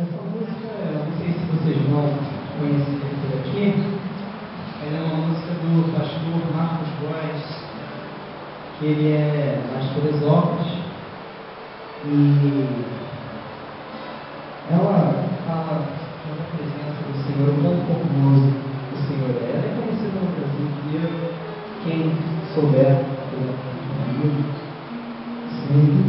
Essa música, não sei se vocês vão conhecer por aqui, ela é uma música do pastor Marcos Góes, que ele é mais Teresópolis, e ela fala sobre a presença do Senhor, o quão formoso o Senhor é. Ela é conhecida no Brasil inteiro, quem souber, comigo. Senhor.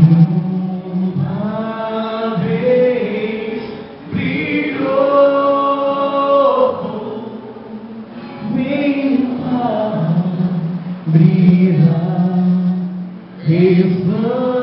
Give the